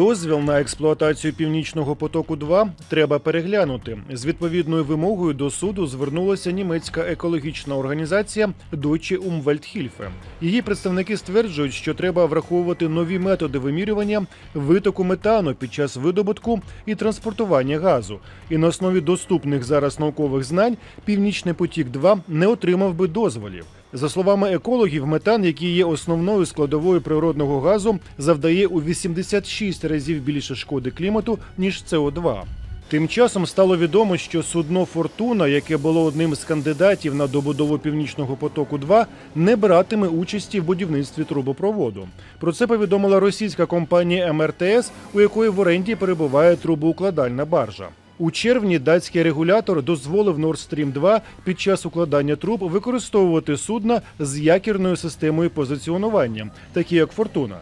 Дозвіл на експлуатацію північного потоку 2 треба переглянути. З відповідною вимогою до суду звернулася німецька екологічна організація Deutsche Umwelthilfe. Її представники стверджують, що треба враховувати нові методи вимірювання витоку метану під час видобутку і транспортування газу. І на основі доступних зараз наукових знань Північний потік 2 не отримав би дозволів. За словами екологів, метан, який є основною складовою природного газу, завдає у 86 разів більше шкоди клімату ніж СО2. Тим часом стало відомо, що судно Фортуна, яке було одним з кандидатів на добудову північного потоку 2 не братиме участі в будівництві трубопроводу. Про це повідомила російська компанія МРТС, у якої в оренді перебуває трубоукладальна баржа. У червні датський регулятор дозволив Nord Stream 2 під час укладання труб використовувати судна з якірною системою позиціонування, такі як Фортуна.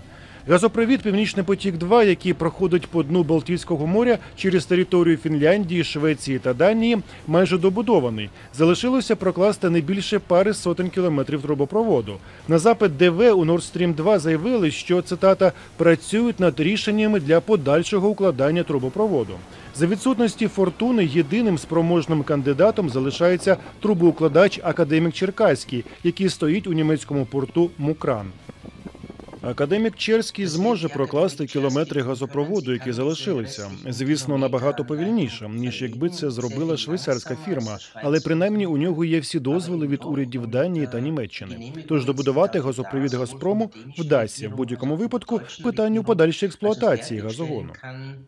Газопровід Північний потік 2 який проходить по дну Балтійського моря через територію Фінляндії, Швеції та Данії, майже добудований. Залишилося прокласти не більше пари сотень кілометрів трубопроводу. На запит ДВ у Nord Stream 2 заявили, що цитата працюють над рішеннями для подальшого укладання трубопроводу. За відсутності фортуни єдиним спроможним кандидатом залишається трубоукладач академік Черкаський, який стоїть у німецькому порту Мукран. Академік Черський зможе прокласти кілометри газопроводу, які залишилися. Звісно, набагато повільніше, ніж якби це зробила швейцарська фірма, але принаймні у нього є всі дозволи від урядів Данії та Німеччини. Тож добудувати газопровід Газпрому вдасться в будь-якому випадку питанню подальшої експлуатації газогону.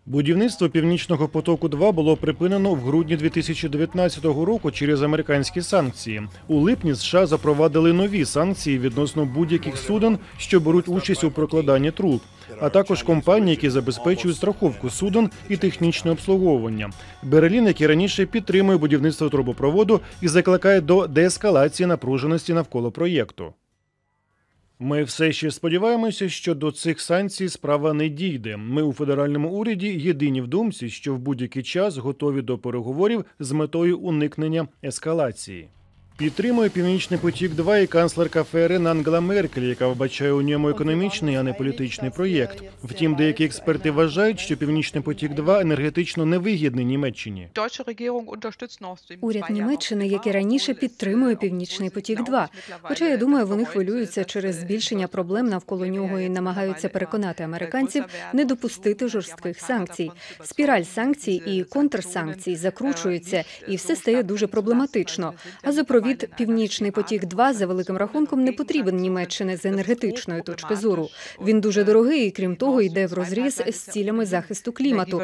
Будівництво північного потоку 2 було припинено в грудні 2019 року через американські санкції. У липні США запровадили нові санкції відносно будь-яких суден, що беруть участь у прокладанні труб, а також компанії, які забезпечують страховку суден і технічне обслуговування. Берлін, який раніше підтримує будівництво трубопроводу і закликає до деескалації напруженості навколо проєкту. Ми все ще сподіваємося, що до цих санкцій справа не дійде. Ми у федеральному уряді єдині в думці, що в будь-який час готові до переговорів з метою уникнення ескалації. Підтримує Північний потік 2 і канцлерка ФРН Ангела Меркель, яка вбачає у ньому економічний, а не політичний проєкт. Втім, деякі експерти вважають, що Північний потік 2 енергетично невигідний Німеччині. Уряд Німеччини, як і раніше, підтримує північний потік. 2 Хоча я думаю, вони хвилюються через збільшення проблем навколо нього і намагаються переконати американців не допустити жорстких санкцій. Спіраль санкцій і контрсанкцій закручується, і все стає дуже проблематично. Газопровід Північний потік 2 за великим рахунком не потрібен Німеччини з енергетичної точки зору. Він дуже дорогий і крім того йде в розріз з цілями захисту клімату.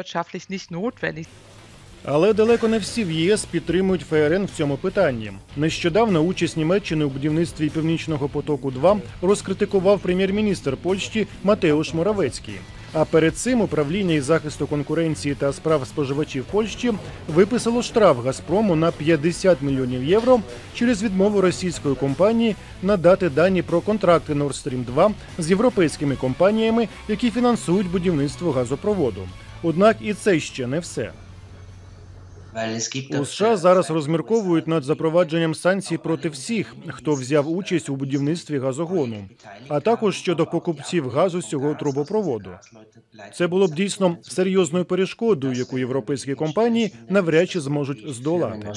Але далеко не всі в ЄС підтримують ФРН в цьому питанні. Нещодавно участь Німеччини у будівництві Північного потоку 2 розкритикував прем'єр-міністр Польщі Матеуш Моравецький. А перед цим управління із захисту конкуренції та справ споживачів Польщі виписало штраф Газпрому на 50 мільйонів євро через відмову російської компанії надати дані про контракти Nord Stream 2 з європейськими компаніями, які фінансують будівництво газопроводу. Однак і це ще не все. У США зараз розмірковують над запровадженням санкцій проти всіх, хто взяв участь у будівництві газогону, а також щодо покупців газу з цього трубопроводу. Це було б дійсно серйозною перешкодою, яку європейські компанії навряд чи зможуть здолати.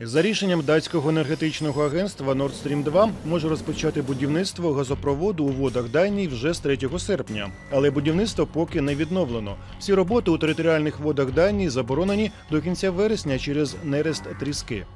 За рішенням датського енергетичного агентства Nord Stream 2 може розпочати будівництво газопроводу у водах Данії вже з 3 серпня, але будівництво поки не відновлено. Всі роботи у територіальних водах Данії заборонені до кінця вересня через нерест тріски.